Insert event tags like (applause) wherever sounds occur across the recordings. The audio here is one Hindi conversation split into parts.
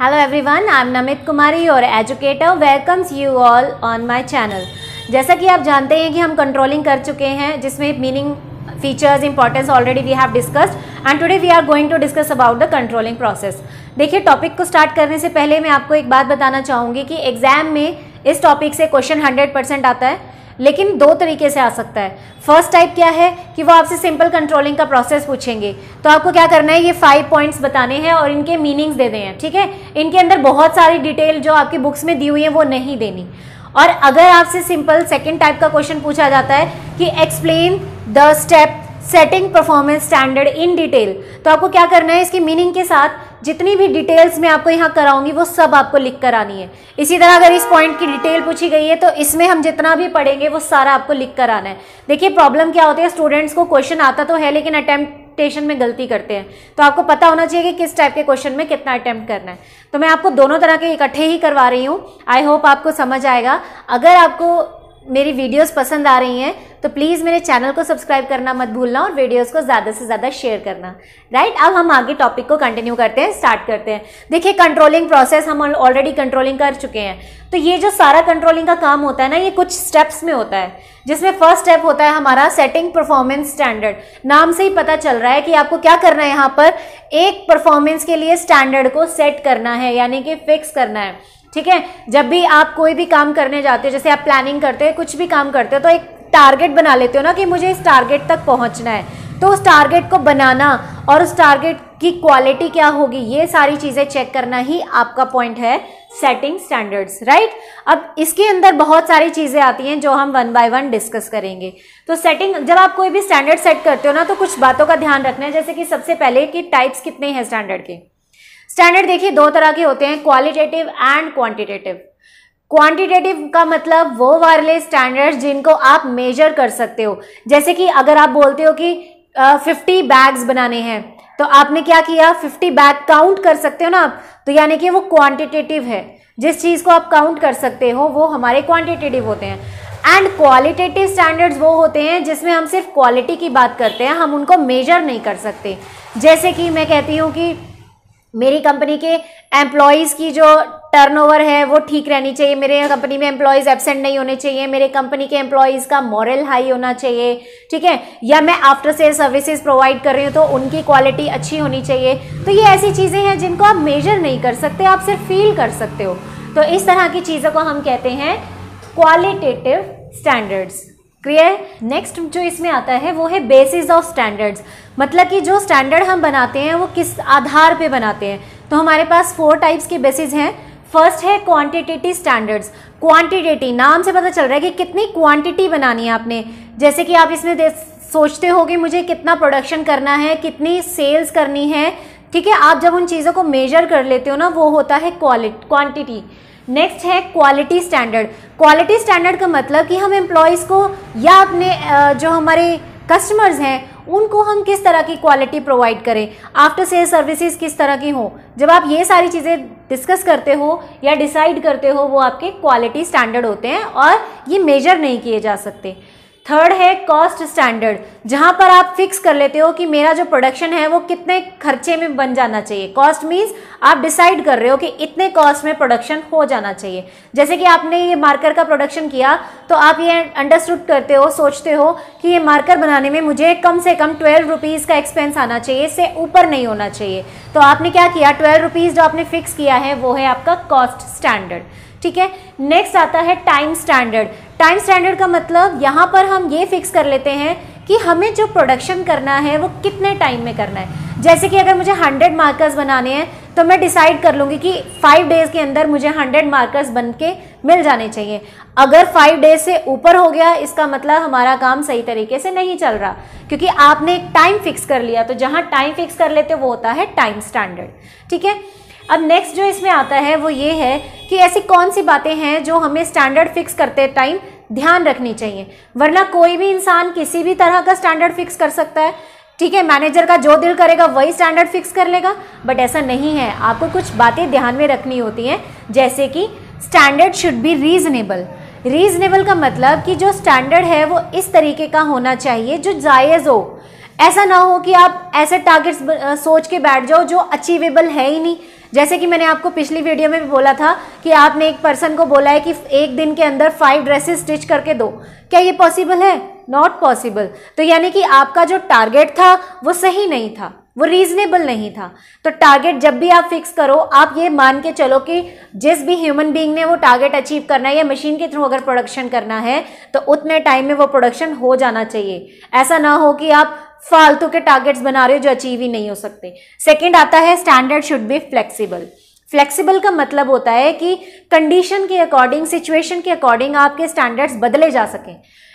Hello everyone, I am Namit Kumari, your educator. Welcomes you all on my channel. जैसा कि आप जानते हैं कि हम कंट्रोलिंग कर चुके हैं जिसमें meaning features importance already we have discussed and today we are going to discuss about the controlling process देखिए टॉपिक को स्टार्ट करने से पहले मैं आपको एक बात बताना चाहूँगी कि एग्ज़ाम में इस टॉपिक से क्वेश्चन हंड्रेड परसेंट आता है लेकिन दो तरीके से आ सकता है। फ़र्स्ट टाइप क्या है कि वो आपसे सिंपल कंट्रोलिंग का प्रोसेस पूछेंगे। तो आपको क्या करना है, ये फाइव पॉइंट्स बताने हैं और इनके मीनिंग्स दे दें, ठीक है? इनके अंदर बहुत सारी डिटेल जो आपकी बुक्स में दी हुई है, वो नहीं देनी। और अगर आपसे सिंपल सेकेंड टाइप का क्वेश्चन पूछा जाता है कि explain the step setting performance standard in detail तो आपको क्या करना है, इसकी मीनिंग के साथ जितनी भी डिटेल्स मैं आपको यहाँ कराऊँगी, वो सब आपको लिख कर आनी है। इसी तरह अगर इस पॉइंट की डिटेल पूछी गई है तो इसमें हम जितना भी पढ़ेंगे, वो सारा आपको लिख कर आना है। देखिए प्रॉब्लम क्या होती है स्टूडेंट्स को क्वेश्चन आता तो है, लेकिन अटेम्प्टेशन में गलती करते हैं। तो आपको पता होना चाहिए कि किस टाइप के क्वेश्चन में कितना अटैम्प्ट करना है। तो मैं आपको दोनों तरह के इकट्ठे ही करवा रही हूँ। आई होप आपको समझ आएगा। अगर आपको मेरी वीडियोस पसंद आ रही हैं तो प्लीज़ मेरे चैनल को सब्सक्राइब करना मत भूलना और वीडियोस को ज़्यादा से ज़्यादा शेयर करना। राइट अब हम आगे टॉपिक को कंटिन्यू करते हैं स्टार्ट करते हैं। देखिए कंट्रोलिंग प्रोसेस हम ऑलरेडी कंट्रोलिंग कर चुके हैं। तो ये जो सारा कंट्रोलिंग का काम होता है ना, ये कुछ स्टेप्स में होता है। जिसमें फ़र्स्ट स्टेप होता है हमारा सेटिंग परफॉर्मेंस स्टैंडर्ड नाम से ही पता चल रहा है कि आपको क्या करना है यहाँ पर? एक परफॉर्मेंस के लिए स्टैंडर्ड को सेट करना है, यानी कि फिक्स करना है। ठीक है? जब भी आप कोई भी काम करने जाते हो, जैसे आप प्लानिंग करते हो, कुछ भी काम करते हो तो एक टारगेट बना लेते हो ना कि मुझे इस टारगेट तक पहुँचना है। तो उस टारगेट को बनाना और उस टारगेट की क्वालिटी क्या होगी, ये सारी चीज़ें चेक करना ही आपका पॉइंट है सेटिंग स्टैंडर्ड्स राइट अब इसके अंदर बहुत सारी चीज़ें आती हैं जो हम वन बाय वन डिस्कस करेंगे। तो सेटिंग जब आप कोई भी स्टैंडर्ड सेट करते हो ना तो कुछ बातों का ध्यान रखना है, जैसे कि सबसे पहले कि टाइप्स कितने हैं स्टैंडर्ड के। स्टैंडर्ड देखिए, दो तरह के होते हैं क्वालिटेटिव एंड क्वांटिटेटिव क्वांटिटेटिव का मतलब वो वाले स्टैंडर्ड्स जिनको आप मेजर कर सकते हो। जैसे कि अगर आप बोलते हो कि फिफ्टी बैग्स बनाने हैं तो आपने क्या किया? फिफ्टी बैग काउंट कर सकते हो ना आप? तो यानी कि वो क्वांटिटेटिव है। जिस चीज़ को आप काउंट कर सकते हो, वो हमारे क्वांटिटेटिव होते हैं। एंड क्वालिटेटिव स्टैंडर्ड्स वो होते हैं, जिसमें हम सिर्फ़ क्वालिटी की बात करते हैं, हम उनको मेजर नहीं कर सकते। जैसे कि मैं कहती हूँ कि मेरी कंपनी के एम्प्लॉयज़ की जो टर्नओवर है, वो ठीक रहनी चाहिए। मेरे कंपनी में एम्प्लॉयज़ एबसेंट नहीं होने चाहिए। मेरे कंपनी के एम्प्लॉयज़ का मॉरल हाई होना चाहिए। ठीक है? या मैं आफ्टर सेल सर्विसेज़ प्रोवाइड कर रही हूँ तो उनकी क्वालिटी अच्छी होनी चाहिए। तो ये ऐसी चीज़ें हैं जिनको आप मेजर नहीं कर सकते, आप सिर्फ़ फील कर सकते हो। तो इस तरह की चीज़ों को हम कहते हैं क्वालिटेटिव स्टैंडर्ड्स क्लियर? नेक्स्ट जो इसमें आता है, वो है बेसिस ऑफ़ स्टैंडर्ड्स मतलब कि जो स्टैंडर्ड हम बनाते हैं, वो किस आधार पे बनाते हैं? तो हमारे पास फोर टाइप्स के बेसिस हैं. फ़र्स्ट है क्वांटिटेटिव स्टैंडर्ड्स क्वांटिटेटिव नाम से पता चल रहा है कि कितनी क्वांटिटी बनानी है आपने. जैसे कि आप इसमें सोचते हो कि मुझे कितना प्रोडक्शन करना है, कितनी सेल्स करनी है. ठीक है? आप जब उन चीज़ों को मेजर कर लेते हो ना, वो होता है क्वालिटी क्वांटिटी नेक्स्ट है क्वालिटी स्टैंडर्ड क्वालिटी स्टैंडर्ड का मतलब कि हम एम्प्लॉयज़ को या अपने जो हमारे कस्टमर्स हैं, उनको हम किस तरह की क्वालिटी प्रोवाइड करें? आफ्टर सेल सर्विसेज़ किस तरह की हो? जब आप ये सारी चीज़ें डिस्कस करते हो या डिसाइड करते हो, वो आपके क्वालिटी स्टैंडर्ड होते हैं और ये मेजर नहीं किए जा सकते। थर्ड है कॉस्ट स्टैंडर्ड जहाँ पर आप फिक्स कर लेते हो कि मेरा जो प्रोडक्शन है वो कितने खर्चे में बन जाना चाहिए। कॉस्ट मीन्स आप डिसाइड कर रहे हो कि इतने कॉस्ट में प्रोडक्शन हो जाना चाहिए। जैसे कि आपने ये मार्कर का प्रोडक्शन किया तो आप ये अंडरस्टूड करते हो, सोचते हो कि ये मार्कर बनाने में मुझे कम से कम ट्वेल्व रुपीज़ का एक्सपेंस आना चाहिए, इससे ऊपर नहीं होना चाहिए। तो आपने क्या किया? ट्वेल्व रुपीज़ जो आपने फिक्स किया है, वो है आपका कॉस्ट स्टैंडर्ड ठीक है? नेक्स्ट आता है टाइम स्टैंडर्ड टाइम स्टैंडर्ड का मतलब यहाँ पर हम ये फिक्स कर लेते हैं कि हमें जो प्रोडक्शन करना है, वो कितने टाइम में करना है। जैसे कि अगर मुझे 100 मार्कर्स बनाने हैं तो मैं डिसाइड कर लूँगी कि फाइव डेज़ के अंदर मुझे 100 मार्कर्स बन के मिल जाने चाहिए। अगर फाइव डेज़ से ऊपर हो गया, इसका मतलब हमारा काम सही तरीके से नहीं चल रहा। क्योंकि आपने एक टाइम फिक्स कर लिया तो जहाँ टाइम फिक्स कर लेते, वो होता है टाइम स्टैंडर्ड ठीक है? अब नेक्स्ट जो इसमें आता है, वो ये है कि ऐसी कौन सी बातें हैं जो हमें स्टैंडर्ड फिक्स करते टाइम ध्यान रखनी चाहिए। वरना कोई भी इंसान किसी भी तरह का स्टैंडर्ड फिक्स कर सकता है। ठीक है मैनेजर का जो दिल करेगा, वही स्टैंडर्ड फिक्स कर लेगा। बट ऐसा नहीं है। आपको कुछ बातें ध्यान में रखनी होती हैं, जैसे कि standard should be reasonable reasonable का मतलब कि जो स्टैंडर्ड है, वो इस तरीके का होना चाहिए, जो जायज़ हो। ऐसा ना हो कि आप ऐसे टारगेट्स सोच के बैठ जाओ जो अचीवेबल है ही नहीं। जैसे कि मैंने आपको पिछली वीडियो में भी बोला था कि आपने एक पर्सन को बोला है कि एक दिन के अंदर फाइव ड्रेसेस स्टिच करके दो। क्या ये पॉसिबल है? नॉट पॉसिबल तो यानी कि आपका जो टारगेट था, वो सही नहीं था, वो रीजनेबल नहीं था। तो टारगेट जब भी आप फिक्स करो, आप ये मान के चलो कि जिस भी ह्यूमन बीइंग ने वो टारगेट अचीव करना है या मशीन के थ्रू अगर प्रोडक्शन करना है तो उतने टाइम में वो प्रोडक्शन हो जाना चाहिए। ऐसा ना हो कि आप फालतू के टारगेट्स बना रहे हो जो अचीव ही नहीं हो सकते। सेकेंड आता है standard should be flexible flexible का मतलब होता है कि कंडीशन के अकॉर्डिंग सिचुएशन के अकॉर्डिंग आपके स्टैंडर्ड्स बदले जा सकें।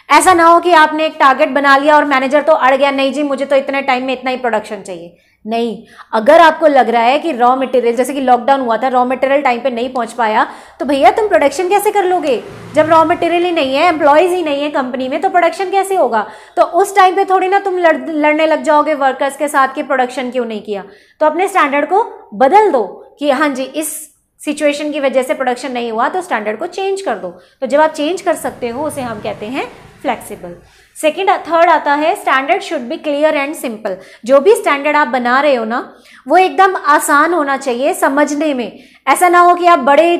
ऐसा ना हो कि आपने एक टारगेट बना लिया और मैनेजर तो अड़ गया, नहीं जी, मुझे तो इतने टाइम में इतना ही प्रोडक्शन चाहिए। नहीं अगर आपको लग रहा है कि रॉ मटेरियल जैसे कि लॉकडाउन हुआ था रॉ मटेरियल टाइम पे नहीं पहुँच पाया तो भैया तुम प्रोडक्शन कैसे कर लोगे? जब रॉ मटेरियल ही नहीं है एम्प्लॉयज़ ही नहीं है कंपनी में तो प्रोडक्शन कैसे होगा? तो उस टाइम पे थोड़ी ना तुम लड़, लड़ने लग जाओगे वर्कर्स के साथ कि प्रोडक्शन क्यों नहीं किया। तो अपने स्टैंडर्ड को बदल दो कि हाँ जी इस सिचुएशन की वजह से प्रोडक्शन नहीं हुआ तो स्टैंडर्ड को चेंज कर दो। तो जब आप चेंज कर सकते हो उसे हम कहते हैं फ्लेक्सिबल सेकेंड थर्ड आता है standard should be clear and simple जो भी स्टैंडर्ड आप बना रहे हो ना, वो एकदम आसान होना चाहिए समझने में। ऐसा ना हो कि आप बड़े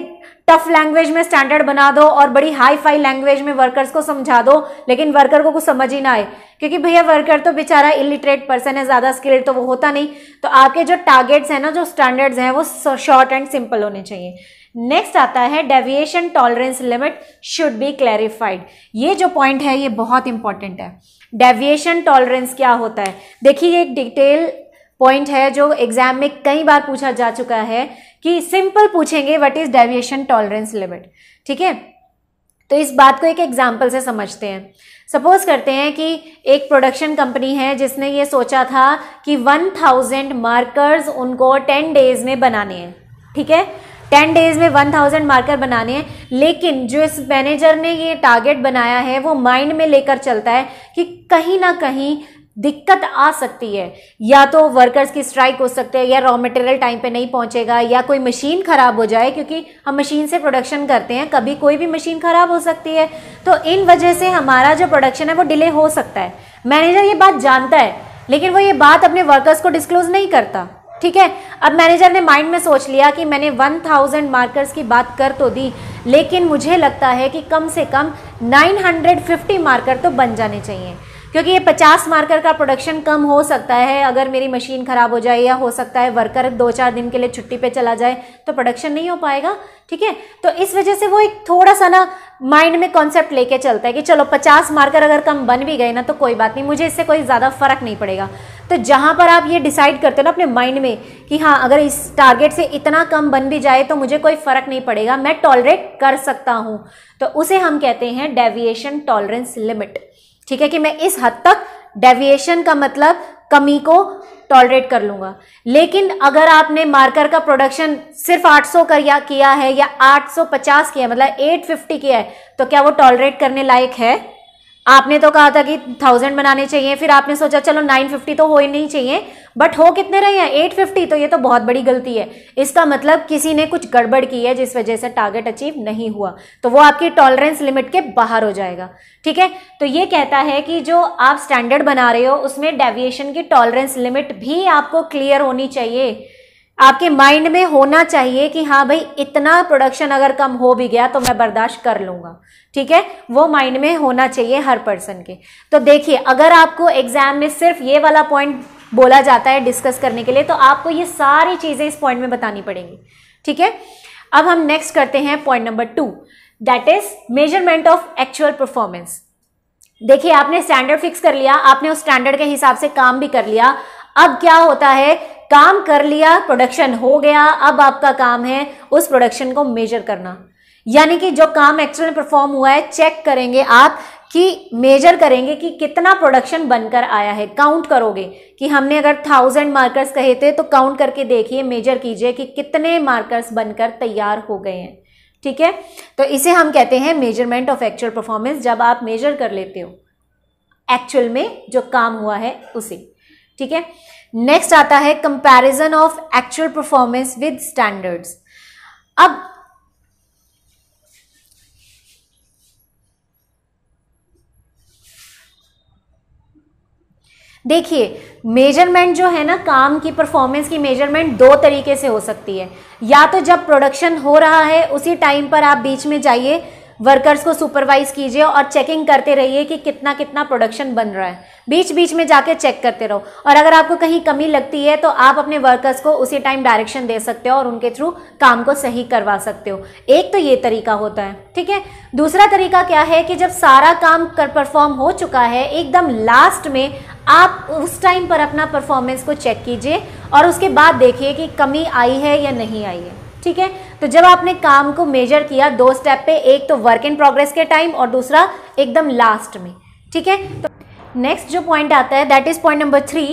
टफ लैंग्वेज में स्टैंडर्ड बना दो और बड़ी हाई फाई लैंग्वेज में वर्कर्स को समझा दो, लेकिन वर्कर को कुछ समझ ही ना आए। क्योंकि भैया वर्कर तो बेचारा इलिटरेट पर्सन है, ज़्यादा स्किल्ड तो वो होता नहीं। तो आपके जो टारगेट्स हैं ना, जो स्टैंडर्ड्स हैं, वो शॉर्ट एंड सिंपल होने चाहिए। नेक्स्ट आता है deviation tolerance limit should be clarified ये जो पॉइंट है, ये बहुत इंपॉर्टेंट है. डेविएशन टॉलरेंस क्या होता है? देखिए एक डिटेल पॉइंट है जो एग्ज़ाम में कई बार पूछा जा चुका है कि सिंपल पूछेंगे what is deviation tolerance limit ठीक है? तो इस बात को एक एग्ज़ाम्पल से समझते हैं. सपोज़ करते हैं कि एक प्रोडक्शन कंपनी है जिसने ये सोचा था कि 1000 मार्कर्स उनको 10 डेज़ में बनाने हैं. ठीक है? टेन डेज़ में वन थाउज़ेंड मार्कर बनाने हैं, लेकिन जो इस मैनेजर ने ये टारगेट बनाया है, वो माइंड में लेकर चलता है कि कहीं ना कहीं दिक्कत आ सकती है। या तो वर्कर्स की स्ट्राइक हो सकते हैं, या रॉ मटेरियल टाइम पे नहीं पहुंचेगा, या कोई मशीन ख़राब हो जाए, क्योंकि हम मशीन से प्रोडक्शन करते हैं, कभी कोई भी मशीन ख़राब हो सकती है। तो इन वजह से हमारा जो प्रोडक्शन है, वो डिले हो सकता है। मैनेजर ये बात जानता है, लेकिन वो ये बात अपने वर्कर्स को डिस्क्लोज नहीं करता। ठीक है? अब मैनेजर ने माइंड में सोच लिया कि मैंने 1000 मार्कर्स की बात कर तो दी, लेकिन मुझे लगता है कि कम से कम 950 मार्कर तो बन जाने चाहिए। क्योंकि ये 50 मार्कर का प्रोडक्शन कम हो सकता है। अगर मेरी मशीन ख़राब हो जाए या हो सकता है वर्कर दो चार दिन के लिए छुट्टी पे चला जाए तो प्रोडक्शन नहीं हो पाएगा। ठीक है? तो इस वजह से वो एक थोड़ा सा ना माइंड में कॉन्सेप्ट लेके चलता है कि चलो 50 मार्कर अगर कम बन भी गए ना तो कोई बात नहीं। मुझे इससे कोई ज़्यादा फ़र्क नहीं पड़ेगा। तो जहाँ पर आप ये डिसाइड करते हो ना अपने माइंड में कि हाँ अगर इस टारगेट से इतना कम बन भी जाए तो मुझे कोई फ़र्क नहीं पड़ेगा, मैं टॉलरेट कर सकता हूँ। तो उसे हम कहते हैं डेविएशन टॉलरेंस लिमिट ठीक है कि मैं इस हद तक डेविएशन का मतलब कमी को टॉलरेट कर लूँगा। लेकिन अगर आपने मार्कर का प्रोडक्शन सिर्फ़ 800 कर या किया है या 850 किया मतलब 850 किया है तो क्या वो टॉलरेट करने लायक है? आपने तो कहा था कि थाउज़ेंड बनाने चाहिए, फिर आपने सोचा, चलो नाइन फिफ्टी तो हो ही नहीं चाहिए बट हो कितने रहे हैं? एट फिफ्टी तो ये तो बहुत बड़ी गलती है। इसका मतलब किसी ने कुछ गड़बड़ की है जिस वजह से टारगेट अचीव नहीं हुआ तो वो आपकी टॉलरेंस लिमिट के बाहर हो जाएगा। ठीक है? तो ये कहता है कि जो आप स्टैंडर्ड बना रहे हो, उसमें डेविएशन की टॉलरेंस लिमिट भी आपको क्लियर होनी चाहिए। आपके माइंड में होना चाहिए कि हाँ भाई, इतना प्रोडक्शन अगर कम हो भी गया तो मैं बर्दाश्त कर लूँगा। ठीक है? वो माइंड में होना चाहिए हर पर्सन के। तो देखिए, अगर आपको एग्ज़ाम में सिर्फ़ ये वाला पॉइंट बोला जाता है डिस्कस करने के लिए तो आपको ये सारी चीज़ें इस पॉइंट में बतानी पड़ेंगी। ठीक है? अब हम नेक्स्ट करते हैं point number two that is measurement of actual performance देखिए, आपने स्टैंडर्ड फिक्स कर लिया, आपने उस स्टैंडर्ड के हिसाब से काम भी कर लिया। अब क्या होता है? काम कर लिया प्रोडक्शन हो गया, अब आपका काम है उस प्रोडक्शन को मेजर करना। यानी कि जो काम एक्चुअल परफॉर्म हुआ है चेक करेंगे आप कि मेजर करेंगे कि कितना प्रोडक्शन बनकर आया है। काउंट करोगे कि हमने अगर थाउज़ेंड मार्कर्स कहे थे तो काउंट करके देखिए मेजर कीजिए कि कितने मार्कर्स बनकर तैयार हो गए हैं। ठीक है? तो इसे हम कहते हैं मेज़रमेंट ऑफ़ एक्चुअल परफॉर्मेंस जब आप मेजर कर लेते हो एक्चुअल में जो काम हुआ है, उसे। ठीक है? नेक्स्ट आता है comparison of actual performance with standards अब देखिए मेज़रमेंट जो है ना, काम की परफॉर्मेंस की मेज़रमेंट दो तरीके से हो सकती है। या तो जब प्रोडक्शन हो रहा है, उसी टाइम पर आप बीच में जाइए वर्कर्स को सुपरवाइज कीजिए और चेकिंग करते रहिए कि कितना कितना प्रोडक्शन बन रहा है। बीच बीच में जाके चेक करते रहो। और अगर आपको कहीं कमी लगती है तो आप अपने वर्कर्स को उसी टाइम डायरेक्शन दे सकते हो और उनके थ्रू काम को सही करवा सकते हो। एक तो ये तरीका होता है, ठीक है? दूसरा तरीका क्या है कि जब सारा काम कर परफॉर्म हो चुका है, एकदम लास्ट में आप उस टाइम पर अपना परफॉर्मेंस को चेक कीजिए और उसके बाद देखिए कि कमी आई है या नहीं आई है, ठीक है? तो जब आपने काम को मेजर किया दो स्टेप पे, एक तो वर्क इन प्रोग्रेस के टाइम और दूसरा एकदम लास्ट में, ठीक है? तो नेक्स्ट जो पॉइंट आता है that is point number three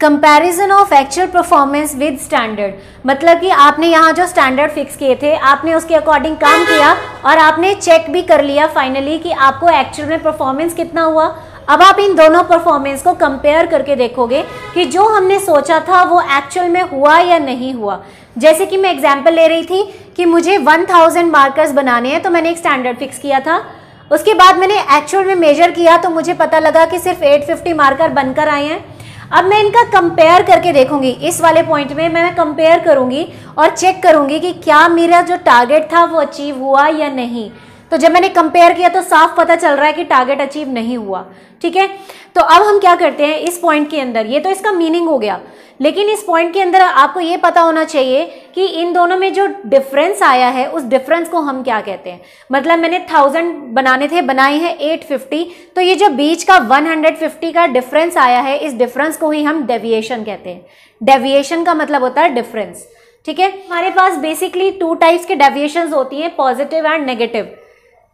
comparison of actual performance with standard मतलब कि आपने यहाँ जो स्टैंडर्ड फिक्स किए थे, आपने उसके अकॉर्डिंग काम किया और आपने चेक भी कर लिया फाइनली कि आपको एक्चुअल में परफॉर्मेंस कितना हुआ। अब आप इन दोनों परफॉर्मेंस को कंपेयर करके देखोगे कि जो हमने सोचा था वो एक्चुअल में हुआ या नहीं हुआ। जैसे कि मैं एग्ज़ाम्पल ले रही थी कि मुझे 1000 मार्कर्स बनाने हैं तो मैंने एक स्टैंडर्ड फिक्स किया था। उसके बाद मैंने एक्चुअल में मेजर किया तो मुझे पता लगा कि सिर्फ़ 850 मार्कर बनकर आए हैं। अब मैं इनका कंपेयर करके देखूँगी। इस वाले पॉइंट में मैं कंपेयर करूँगी और चेक करूँगी कि क्या मेरा जो टारगेट था वो अचीव हुआ या नहीं। तो जब मैंने कंपेयर किया तो साफ़ पता चल रहा है कि टारगेट अचीव नहीं हुआ। ठीक है? तो अब हम क्या करते हैं इस पॉइंट के अंदर? ये तो इसका मीनिंग हो गया। लेकिन इस पॉइंट के अंदर आपको ये पता होना चाहिए कि इन दोनों में जो डिफरेंस आया है, उस डिफरेंस को हम क्या कहते हैं? मतलब मैंने थाउज़ेंड बनाने थे, बनाए हैं एट फिफ्टी तो ये जो बीच का वन हंड्रेड फिफ्टी का डिफरेंस आया है, इस डिफरेंस को ही हम डेविएशन कहते हैं। डेविएशन का मतलब होता है डिफरेंस ठीक है? हमारे पास बेसिकली टू टाइप्स के डेविएशन होती हैं पॉजिटिव एंड नेगेटिव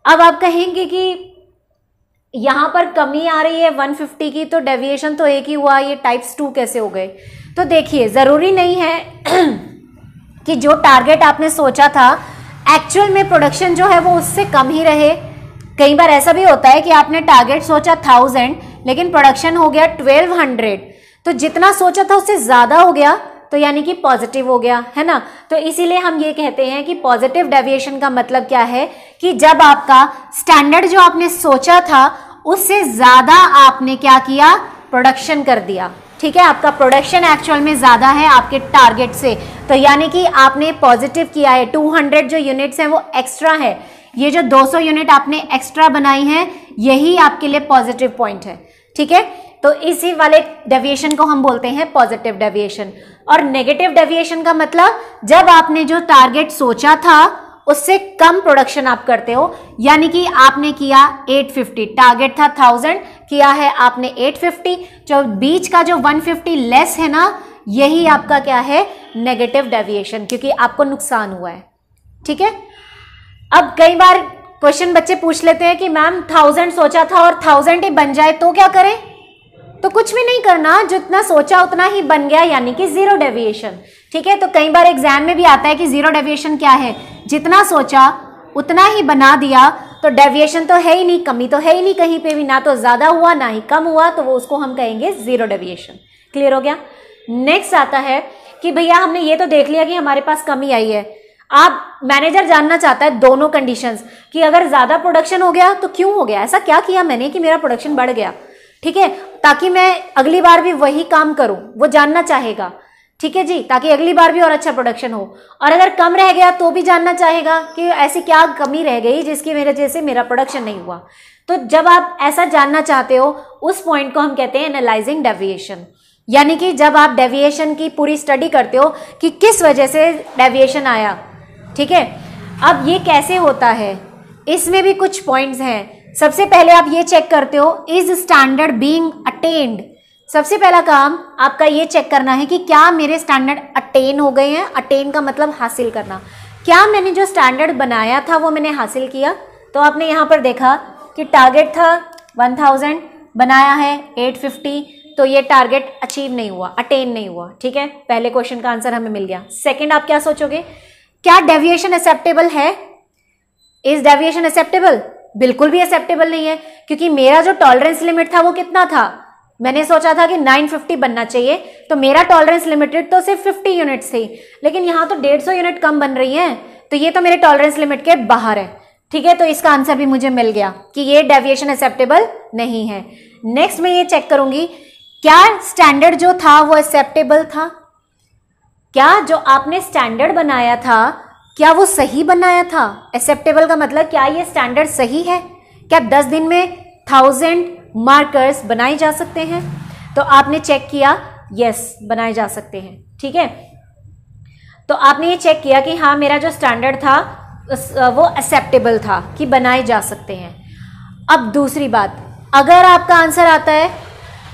अब आप कहेंगे कि यहाँ पर कमी आ रही है 150 की तो डेविएशन तो एक ही हुआ, ये टाइप्स टू कैसे हो गए? तो देखिए, ज़रूरी नहीं है (clears throat) कि जो टारगेट आपने सोचा था एक्चुअल में प्रोडक्शन जो है वो उससे कम ही रहे। कई बार ऐसा भी होता है कि आपने टारगेट सोचा थाउज़ेंड लेकिन प्रोडक्शन हो गया ट्वेल्व हंड्रेड तो जितना सोचा था उससे ज़्यादा हो गया तो यानी कि पॉजिटिव हो गया, है ना? तो इसीलिए हम ये कहते हैं कि पॉजिटिव डेविएशन का मतलब क्या है कि जब आपका स्टैंडर्ड जो आपने सोचा था, उससे ज़्यादा आपने क्या किया? प्रोडक्शन कर दिया। ठीक है? आपका प्रोडक्शन एक्चुअल में ज़्यादा है आपके टारगेट से। तो यानी कि आपने पॉजिटिव किया है। 200 जो यूनिट्स हैं वो एक्स्ट्रा है। ये जो 200 यूनिट आपने एक्स्ट्रा बनाई हैं, यही आपके लिए पॉजिटिव पॉइंट है। ठीक है? तो इसी वाले डेविएशन को हम बोलते हैं पॉजिटिव डेविएशन और नेगेटिव डेविएशन का मतलब जब आपने जो टारगेट सोचा था, उससे कम प्रोडक्शन आप करते हो, यानी कि आपने किया 850 टारगेट था 1000 किया है आपने 850 जो बीच का जो 150 लेस है ना, यही आपका क्या है? नेगेटिव डेविएशन क्योंकि आपको नुकसान हुआ है. ठीक है? अब कई बार क्वेश्चन बच्चे पूछ लेते हैं कि, मैम थाउज़ेंड सोचा था और थाउज़ेंड ही बन जाए तो क्या करें? तो कुछ भी नहीं करना, जितना सोचा उतना ही बन गया, यानी कि ज़ीरो डेविएशन ठीक है? तो कई बार एग्ज़ाम में भी आता है कि ज़ीरो डेविएशन क्या है? जितना सोचा, उतना ही बना दिया तो डेविएशन तो है ही नहीं, कमी तो है ही नहीं कहीं पे भी, ना तो ज़्यादा हुआ, ना ही कम हुआ तो वो उसको हम कहेंगे ज़ीरो डेविएशन क्लियर हो गया? नेक्स्ट आता है कि भैया, हमने ये तो देख लिया कि हमारे पास कमी आई है। आप मैनेजर जानना चाहता है दोनों कंडीशंस कि अगर ज़्यादा प्रोडक्शन हो गया तो क्यों हो गया? ऐसा क्या किया मैंने कि मेरा प्रोडक्शन बढ़ गया? ठीक है? ताकि मैं अगली बार भी वही काम करूँ, वो जानना चाहेगा। ठीक है जी? ताकि अगली बार भी और अच्छा प्रोडक्शन हो। और अगर कम रह गया तो भी जानना चाहेगा कि ऐसी क्या कमी रह गई जिसकी मेरे जैसे मेरा प्रोडक्शन नहीं हुआ। तो जब आप ऐसा जानना चाहते हो, उस पॉइंट को हम कहते हैं एनालाइजिंग डेविएशन यानी कि जब आप डेविएशन की पूरी स्टडी करते हो कि किस वजह से डेविएशन आया। ठीक है? अब ये कैसे होता है? इसमें भी कुछ पॉइंट्स हैं। सबसे पहले आप ये चेक करते हो इज़ स्टैंडर्ड बीइंग अटेन्ड सबसे पहला काम आपका ये चेक करना है कि क्या मेरे स्टैंडर्ड अटेन हो गए हैं? अटेन का मतलब हासिल करना। क्या मैंने जो स्टैंडर्ड बनाया था, वो मैंने हासिल किया? तो आपने यहाँ पर देखा कि टारगेट था 1000 बनाया है 850 तो ये टारगेट अचीव नहीं हुआ अटेन नहीं हुआ। ठीक है? पहले क्वेश्चन का आंसर हमें मिल गया। सेकेंड आप क्या सोचोगे? क्या डेविएशन एक्सेप्टेबल है? इज़ डेविएशन एक्सेप्टेबल बिल्कुल भी एक्सेप्टेबल नहीं है, क्योंकि मेरा जो टॉलरेंस लिमिट था वो कितना था? मैंने सोचा था कि 950 बनना चाहिए तो मेरा टॉलरेंस लिमिटेड तो सिर्फ़ 50 यूनिट्स थी। लेकिन यहाँ तो 150 यूनिट कम बन रही है तो ये तो मेरे टॉलरेंस लिमिट के बाहर है। ठीक है तो इसका आंसर भी मुझे मिल गया कि ये डेविएशन एक्सेप्टेबल नहीं है। नेक्स्ट मैं ये चेक करूँगी, क्या स्टैंडर्ड जो था वो एक्सेप्टेबल था? क्या जो आपने स्टैंडर्ड बनाया था क्या वो सही बनाया था? एक्सेप्टेबल का मतलब क्या ये स्टैंडर्ड सही है? क्या दस दिन में थाउज़ेंड मार्कर्स बनाए जा सकते हैं? तो आपने चेक किया यस बनाए जा सकते हैं, ठीक है? तो आपने ये चेक किया कि हाँ मेरा जो स्टैंडर्ड था वो एक्सेप्टेबल था कि बनाए जा सकते हैं। अब दूसरी बात, अगर आपका आंसर आता है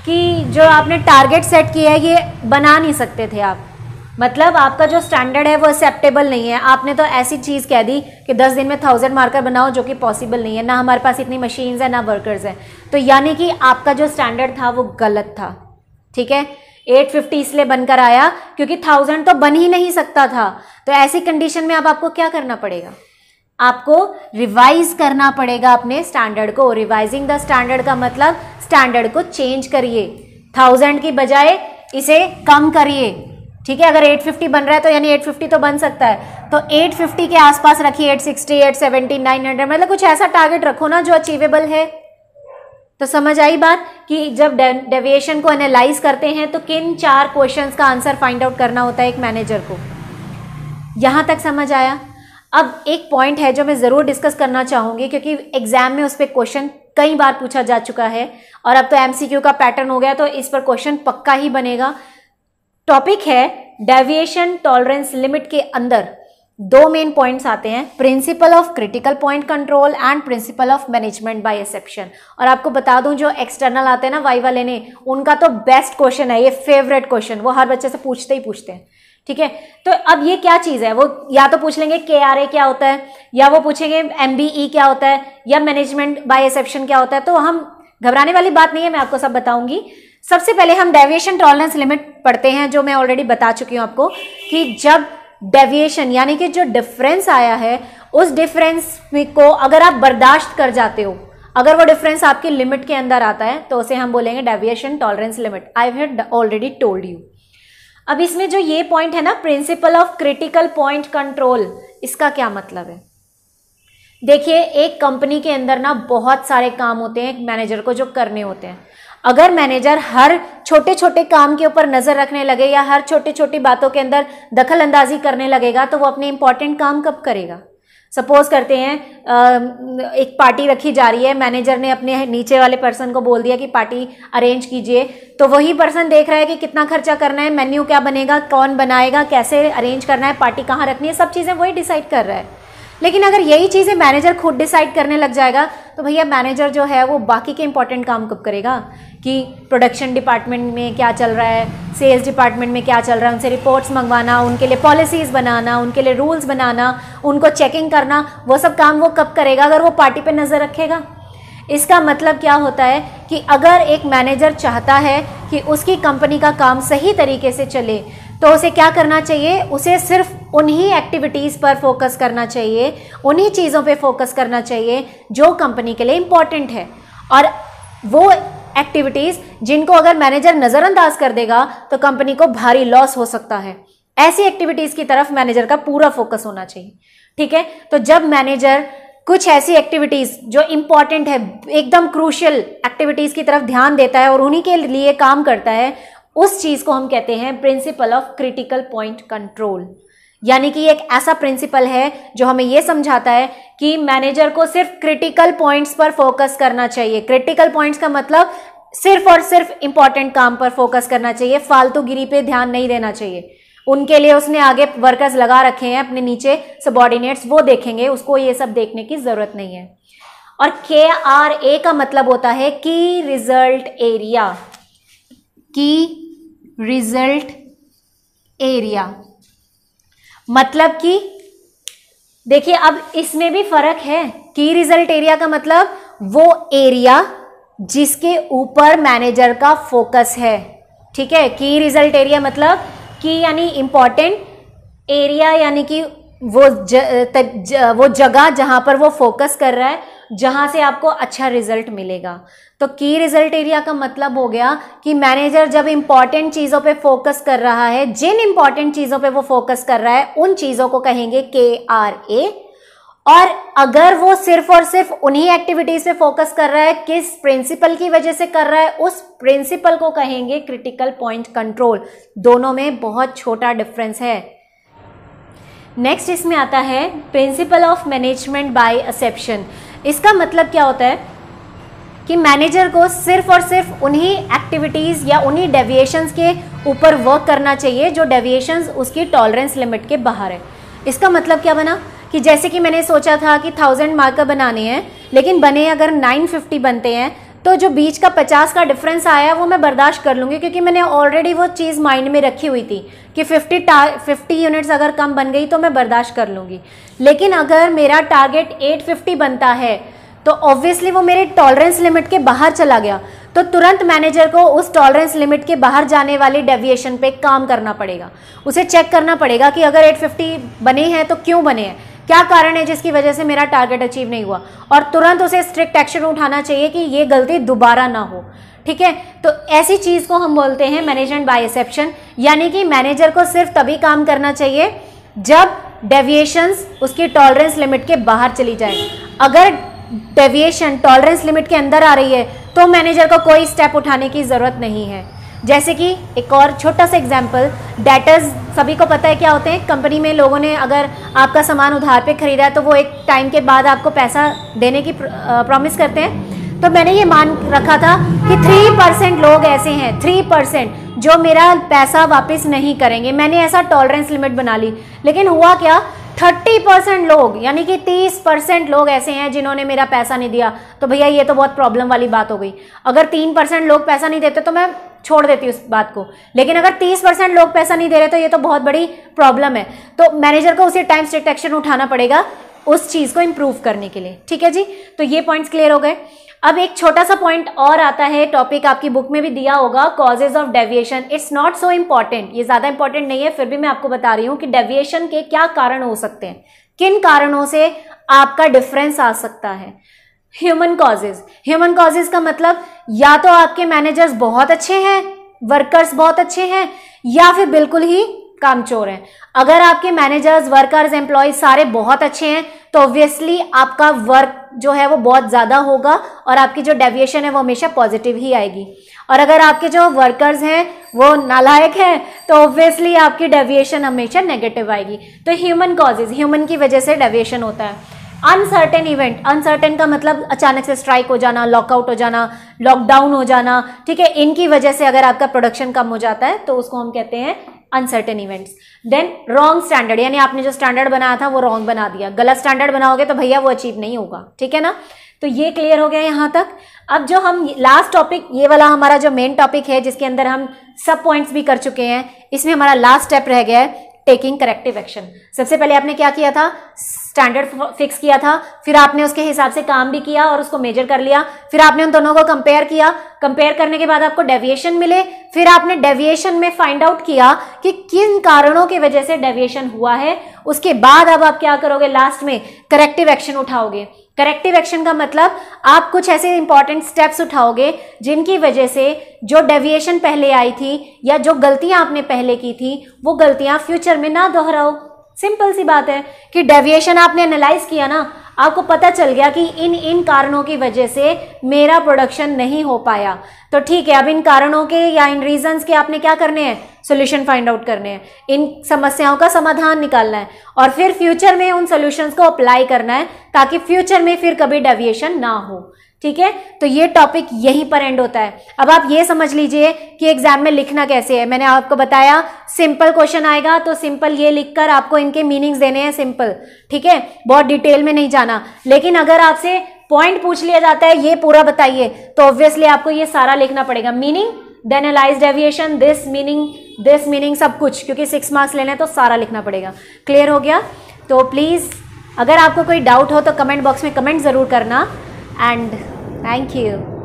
कि जो आपने टारगेट सेट किया है, ये बना नहीं सकते थे आप मतलब आपका जो स्टैंडर्ड है वो एक्सेप्टेबल नहीं है। आपने तो ऐसी चीज़ कह दी कि दस दिन में थाउज़ेंड मार्कर बनाओ जो कि पॉसिबल नहीं है। ना हमारे पास इतनी मशीन्स है, ना वर्कर्स हैं। तो यानी कि आपका जो स्टैंडर्ड था वो गलत था। ठीक है? 850 इसलिए बनकर आया क्योंकि थाउज़ेंड तो बन ही नहीं सकता था। तो ऐसी कंडीशन में अब आप आपको क्या करना पड़ेगा? आपको रिवाइज करना पड़ेगा अपने स्टैंडर्ड को। रिवाइजिंग द स्टैंडर्ड का मतलब स्टैंडर्ड को चेंज करिए। थाउज़ेंड की बजाय इसे कम करिए। ठीक है, अगर 850 बन रहा है तो यानी 850 तो बन सकता है। तो 850 के आसपास रखिए 860 870 900 मतलब कुछ ऐसा टारगेट रखो ना जो अचीवेबल है। तो समझ आई बात कि जब डेविएशन को एनालाइज करते हैं तो किन चार क्वेश्चंस का आंसर फाइंड आउट करना होता है एक मैनेजर को? यहाँ तक समझ आया? अब एक पॉइंट है जो मैं ज़रूर डिस्कस करना चाहूँगी, क्योंकि एग्ज़ाम में उस पर क्वेश्चन कई बार पूछा जा चुका है, और अब तो एमसीक्यू का पैटर्न हो गया तो इस पर क्वेश्चन पक्का ही बनेगा। टॉपिक है डेविएशन टॉलरेंस लिमिट के अंदर। दो मेन पॉइंट्स आते हैं principle of critical point control and principle of management by exception और आपको बता दूँ, जो एक्सटर्नल आते हैं ना वाई वाले ने, उनका तो बेस्ट क्वेश्चन है, ये फेवरेट क्वेश्चन वो हर बच्चे से पूछते ही पूछते हैं। ठीक है? तो अब ये क्या चीज़ है? वो या तो पूछ लेंगे के आर ए क्या होता है, या वो पूछेंगे एम बी ई क्या होता है, या मैनेजमेंट बाय एक्सेप्शन क्या होता है। तो हम, घबराने वाली बात नहीं है, मैं आपको सब बताऊँगी। सबसे पहले हम डेविएशन टॉलरेंस लिमिट पढ़ते हैं, जो मैं ऑलरेडी बता चुकी हूँ आपको, कि जब डेविएशन यानी कि जो डिफरेंस आया है, उस डिफरेंस को अगर आप बर्दाश्त कर जाते हो, अगर वो डिफरेंस आपकी लिमिट के अंदर आता है तो उसे हम बोलेंगे deviation tolerance limit I have already told you अब इसमें जो ये पॉइंट है ना principle of critical point control इसका क्या मतलब है? देखिए, एक कंपनी के अंदर ना बहुत सारे काम होते हैं, एक मैनेजर को जो करने होते हैं। अगर मैनेजर हर छोटे छोटे काम के ऊपर नज़र रखने लगे या हर छोटी छोटी बातों के अंदर दखल अंदाजी करने लगेगा तो वो अपने इंपॉर्टेंट काम कब करेगा? सपोज़ करते हैं एक पार्टी रखी जा रही है, मैनेजर ने अपने नीचे वाले पर्सन को बोल दिया कि, पार्टी अरेंज कीजिए। तो वही पर्सन देख रहा है कि कितना खर्चा करना है मेन्यू क्या बनेगा, कौन बनाएगा, कैसे अरेंज करना है, पार्टी कहाँ रखनी है, सब चीज़ें वही डिसाइड कर रहा है। लेकिन अगर यही चीज़ें मैनेजर खुद डिसाइड करने लग जाएगा तो भैया मैनेजर जो है वो बाकी के इंपॉर्टेंट काम कब करेगा? कि प्रोडक्शन डिपार्टमेंट में क्या चल रहा है सेल्स डिपार्टमेंट में क्या चल रहा है, उनसे रिपोर्ट्स मंगवाना, उनके लिए पॉलिसीज़ बनाना, उनके लिए रूल्स बनाना, उनको चेकिंग करना, वो सब काम वो कब करेगा अगर वो पार्टी पर नज़र रखेगा? इसका मतलब क्या होता है कि अगर एक मैनेजर चाहता है कि उसकी कंपनी का काम सही तरीके से चले तो उसे क्या करना चाहिए? उसे सिर्फ़ उन्हीं एक्टिविटीज़ पर फोकस करना चाहिए, उन्हीं चीज़ों पे फोकस करना चाहिए जो कंपनी के लिए इंपॉर्टेंट है। और वो एक्टिविटीज़ जिनको अगर मैनेजर नज़रअंदाज कर देगा तो कंपनी को भारी लॉस हो सकता है। ऐसी एक्टिविटीज़ की तरफ़ मैनेजर का पूरा फोकस होना चाहिए। ठीक है? तो जब मैनेजर कुछ ऐसी एक्टिविटीज़ जो इंपॉर्टेंट है, एकदम क्रूशियल एक्टिविटीज़ की तरफ़ ध्यान देता है और उन्हीं के लिए काम करता है उस चीज़ को हम कहते हैं principle of critical point control यानी कि एक ऐसा प्रिंसिपल है जो हमें यह समझाता है कि मैनेजर को सिर्फ़ क्रिटिकल पॉइंट्स पर फोकस करना चाहिए। क्रिटिकल पॉइंट्स का मतलब सिर्फ़ और सिर्फ़ इंपॉर्टेंट काम पर फोकस करना चाहिए फालतूगिरी पे ध्यान नहीं देना चाहिए। उनके लिए उसने आगे वर्कर्स लगा रखे हैं, अपने नीचे सबॉर्डिनेट्स वो देखेंगे, उसको ये सब देखने की ज़रूरत नहीं है। और के आर ए का मतलब होता है की रिज़ल्ट एरिया की रिज़ल्ट एरिया मतलब कि देखिए अब इसमें भी फ़र्क है की रिज़ल्ट एरिया का मतलब वो एरिया जिसके ऊपर मैनेजर का फोकस है। ठीक है? की रिज़ल्ट एरिया मतलब की यानी इंपॉर्टेंट एरिया यानी कि वो ज, त, ज, वो जगह जहाँ पर वो फोकस कर रहा है जहाँ से आपको अच्छा रिज़ल्ट मिलेगा। तो की रिज़ल्ट एरिया का मतलब हो गया कि मैनेजर जब इंपॉर्टेंट चीज़ों पे फोकस कर रहा है, जिन इंपॉर्टेंट चीज़ों पे वो फोकस कर रहा है, उन चीज़ों को कहेंगे के आर ए और अगर वो सिर्फ़ और सिर्फ़ उन्हीं एक्टिविटीज़ पे फोकस कर रहा है, किस प्रिंसिपल की वजह से कर रहा है, उस प्रिंसिपल को कहेंगे क्रिटिकल पॉइंट कंट्रोल दोनों में बहुत छोटा डिफरेंस है। नेक्स्ट इसमें आता है principle of management by exception इसका मतलब क्या होता है? कि मैनेजर को सिर्फ़ और सिर्फ़ उन्हीं एक्टिविटीज़ या उन्हीं डेविएशंस के ऊपर वर्क करना चाहिए जो डेविएशंस उसकी टॉलरेंस लिमिट के बाहर है। इसका मतलब क्या बना? कि जैसे कि मैंने सोचा था कि थाउज़ेंड मार्कर बनाने हैं, लेकिन बने अगर नाइन फिफ्टी बनते हैं तो जो बीच का पचास का डिफरेंस आया वो मैं बर्दाश्त कर लूँगी, क्योंकि मैंने ऑलरेडी वो चीज़ माइंड में रखी हुई थी कि फिफ्टी फिफ्टी यूनिट्स अगर कम बन गई तो मैं बर्दाश्त कर लूँगी। लेकिन अगर मेरा टारगेट एट फिफ्टी बनता है तो ऑब्वियसली वो मेरे टॉलरेंस लिमिट के बाहर चला गया। तो तुरंत मैनेजर को उस टॉलरेंस लिमिट के बाहर जाने वाली डेविएशन पे काम करना पड़ेगा। उसे चेक करना पड़ेगा कि अगर 850 बने हैं तो क्यों बने हैं? क्या कारण है जिसकी वजह से मेरा टारगेट अचीव नहीं हुआ? और तुरंत उसे स्ट्रिक्ट एक्शन उठाना चाहिए कि ये गलती दोबारा ना हो। ठीक है? तो ऐसी चीज़ को हम बोलते हैं मैनेजमेंट बाय एक्सेप्शन यानी कि मैनेजर को सिर्फ़ तभी काम करना चाहिए जब डेविएशंस उसकी टॉलरेंस लिमिट के बाहर चली जाए। अगर डेविएशन टॉलरेंस लिमिट के अंदर आ रही है तो मैनेजर को कोई स्टेप उठाने की ज़रूरत नहीं है। जैसे कि एक और छोटा सा एग्ज़ाम्पल डेटर्स सभी को पता है क्या होते हैं? कंपनी में लोगों ने अगर आपका सामान उधार पे खरीदा है तो वो एक टाइम के बाद आपको पैसा देने की प्रॉमिस करते हैं। तो मैंने ये मान रखा था कि थ्री परसेंट लोग ऐसे हैं थ्री परसेंट जो मेरा पैसा वापस नहीं करेंगे। मैंने ऐसा टॉलरेंस लिमिट बना ली। लेकिन हुआ क्या? थर्टी परसेंट लोग, यानी कि तीस परसेंट लोग ऐसे हैं जिन्होंने मेरा पैसा नहीं दिया। तो भैया, ये तो बहुत प्रॉब्लम वाली बात हो गई। अगर तीन परसेंट लोग पैसा नहीं देते तो मैं छोड़ देती उस बात को। लेकिन अगर तीस परसेंट लोग पैसा नहीं दे रहे तो ये तो बहुत बड़ी प्रॉब्लम है। तो मैनेजर को उसी टाइम स्ट्रिक्ट एक्शन उठाना पड़ेगा उस चीज़ को इंप्रूव करने के लिए। ठीक है जी? तो ये पॉइंट्स क्लियर हो गए। अब एक छोटा सा पॉइंट और आता है टॉपिक आपकी बुक में भी दिया होगा causes of deviation it's not so important ये ज़्यादा इंपॉर्टेंट नहीं है, फिर भी मैं आपको बता रही हूँ कि डेविएशन के क्या कारण हो सकते हैं। किन कारणों से आपका डिफरेंस आ सकता है? ह्यूमन कॉजेज ह्यूमन कॉजेज का मतलब या तो आपके मैनेजर्स बहुत अच्छे हैं वर्कर्स बहुत अच्छे हैं, या फिर बिल्कुल ही कामचोर हैं। अगर आपके मैनेजर्स वर्कर्स एम्प्लॉयज़ सारे बहुत अच्छे हैं तो ऑब्वियसली आपका वर्क जो है वो बहुत ज़्यादा होगा और आपकी जो डेविएशन है वो हमेशा पॉजिटिव ही आएगी। और अगर आपके जो वर्कर्स हैं, वो नालायक हैं तो ऑब्वियसली आपकी डेविएशन हमेशा नेगेटिव आएगी। तो ह्यूमन कॉजेज ह्यूमन की वजह से डेविएशन होता है। अनसर्टेन इवेंट अनसर्टेन का मतलब अचानक से स्ट्राइक हो जाना लॉकआउट हो जाना लॉकडाउन हो जाना, ठीक है? इनकी वजह से अगर आपका प्रोडक्शन कम हो जाता है तो उसको हम कहते हैं uncertain events then wrong standard यानी आपने जो स्टैंडर्ड बनाया था, वो रॉन्ग बना दिया। गलत स्टैंडर्ड बनाओगे तो भैया वो अचीव नहीं होगा। ठीक है ना? तो ये क्लियर हो गया यहाँ तक। अब जो हम लास्ट टॉपिक ये वाला हमारा जो मेन टॉपिक है, जिसके अंदर हम सब पॉइंट्स भी कर चुके हैं, इसमें हमारा लास्ट स्टेप रह गया है टेकिंग करेक्टिव एक्शन सबसे पहले आपने क्या किया था? स्टैंडर्ड फिक्स किया था। फिर आपने उसके हिसाब से काम भी किया और उसको मेजर कर लिया। फिर आपने उन दोनों को कंपेयर किया। कंपेयर करने के बाद आपको डेविएशन मिले। फिर आपने डेविएशन में फाइंड आउट किया कि किन कारणों की वजह से डेविएशन हुआ है। उसके बाद अब आप क्या करोगे? लास्ट में करेक्टिव एक्शन उठाओगे। करेक्टिव एक्शन का मतलब आप कुछ ऐसे इंपॉर्टेंट स्टेप्स उठाओगे जिनकी वजह से जो डेविएशन पहले आई थी या जो गलतियाँ आपने पहले की थी, वो गलतियाँ फ्यूचर में ना दोहराओ। सिंपल सी बात है कि डेविएशन आपने एनालाइज किया ना, आपको पता चल गया कि इन इन कारणों की वजह से मेरा प्रोडक्शन नहीं हो पाया। तो ठीक है, अब इन कारणों के या इन रीजंस के आपने क्या करने हैं? सोल्यूशन फाइंड आउट करने हैं। इन समस्याओं का समाधान निकालना है और फिर फ्यूचर में उन सोल्यूशंस को अप्लाई करना है ताकि फ्यूचर में फिर कभी डेविएशन ना हो। ठीक है? तो ये टॉपिक यहीं पर एंड होता है। अब आप ये समझ लीजिए कि एग्ज़ाम में लिखना कैसे है। मैंने आपको बताया सिंपल क्वेश्चन आएगा तो सिंपल ये लिखकर आपको इनके मीनिंग्स देने हैं सिंपल ठीक है? बहुत डिटेल में नहीं जाना। लेकिन अगर आपसे पॉइंट पूछ लिया जाता है, ये पूरा बताइए तो ऑब्वियसली आपको ये सारा लिखना पड़ेगा। Meaning then analyse deviation this meaning this meaning सब कुछ, क्योंकि सिक्स मार्क्स लेने हैं तो सारा लिखना पड़ेगा। क्लियर हो गया? तो प्लीज़ अगर आपको कोई डाउट हो तो कमेंट बॉक्स में कमेंट ज़रूर करना। And thank you